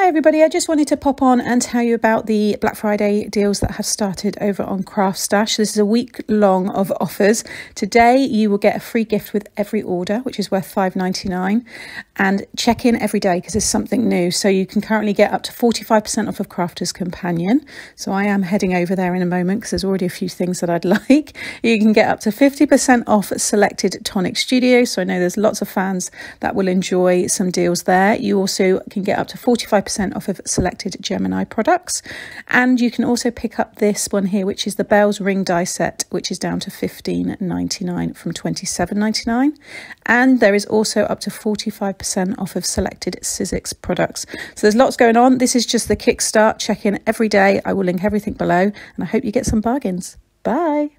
Hi everybody, I just wanted to pop on and tell you about the Black Friday deals that have started over on Craft Stash. This is a week long of offers. Today you will get a free gift with every order, which is worth $5.99 and check in every day because there's something new. So you can currently get up to 45% off of Crafter's Companion. So I am heading over there in a moment because there's already a few things that I'd like. You can get up to 50% off selected Tonic Studio. So I know there's lots of fans that will enjoy some deals there. You also can get up to 45 percent off of selected Gemini products. And you can also pick up this one here, which is the Bells Ring Die Set, which is down to $15.99 from $27.99. And there is also up to 45% off of selected Sizzix products. So there's lots going on. This is just the kickstart. Check in every day. I will link everything below, and I hope you get some bargains. Bye.